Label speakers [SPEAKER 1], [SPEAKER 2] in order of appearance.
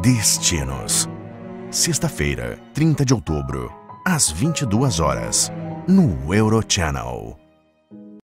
[SPEAKER 1] Destinos. Sexta-feira, 30 de outubro, às 22 horas, no Eurochannel.